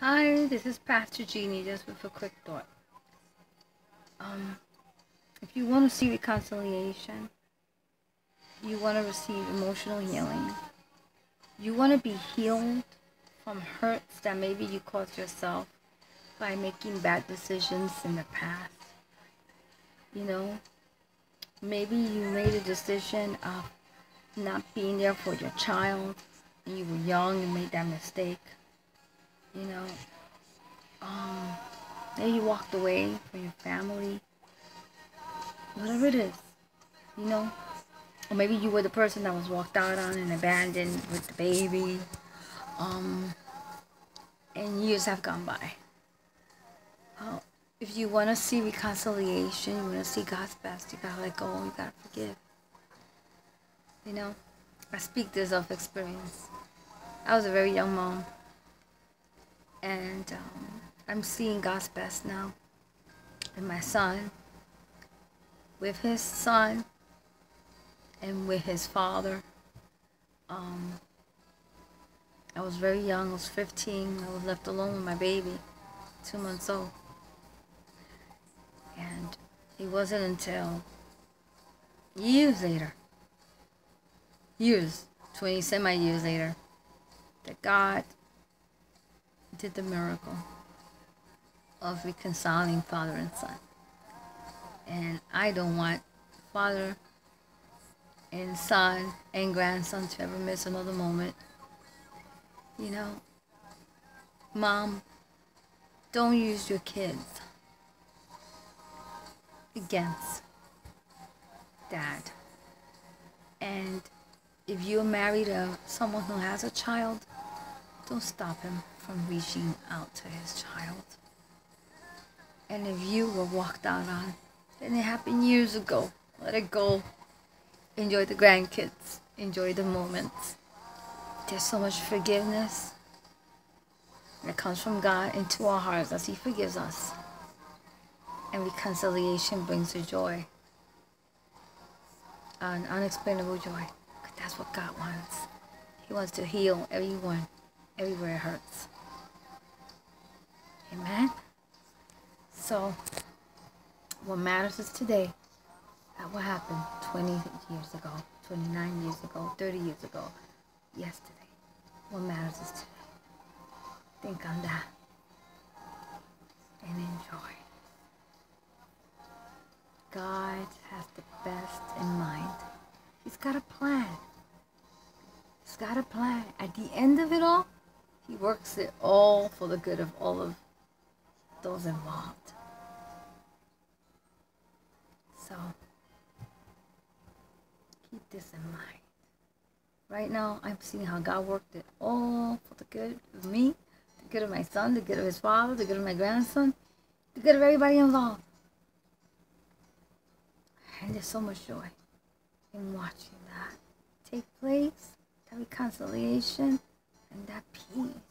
Hi, this is Pastor Genie, just with a quick thought. Um, if you want to see reconciliation, you want to receive emotional healing, you want to be healed from hurts that maybe you caused yourself by making bad decisions in the past. You know, maybe you made a decision of not being there for your child, and you were young and made that mistake you know, um, maybe you walked away from your family, whatever it is, you know, or maybe you were the person that was walked out on and abandoned with the baby, um, and years have gone by. Well, if you want to see reconciliation, you want to see God's best, you gotta let go, you gotta forgive. You know, I speak this of experience. I was a very young mom and um, I'm seeing God's best now. And my son, with his son, and with his father. Um, I was very young. I was 15. I was left alone with my baby, two months old. And it wasn't until years later, years, 20 semi years later, that God did the miracle of reconciling father and son. And I don't want father and son and grandson to ever miss another moment. You know, mom, don't use your kids against dad. And if you're married to someone who has a child, don't stop him from reaching out to his child. And if you were walked out on, then it happened years ago. Let it go. Enjoy the grandkids. Enjoy the moments. There's so much forgiveness that comes from God into our hearts as He forgives us. And reconciliation brings a joy, an unexplainable joy. That's what God wants. He wants to heal everyone everywhere it hurts. Amen? So, what matters is today. That what happened 20 years ago, 29 years ago, 30 years ago, yesterday. What matters is today. Think on that and enjoy. God has the best in mind. He's got a plan. He's got a plan. At the end of it all, he works it all for the good of all of those involved. So, keep this in mind. Right now, I'm seeing how God worked it all for the good of me, the good of my son, the good of his father, the good of my grandson, the good of everybody involved. And there's so much joy in watching that take place, that reconciliation, and that peace.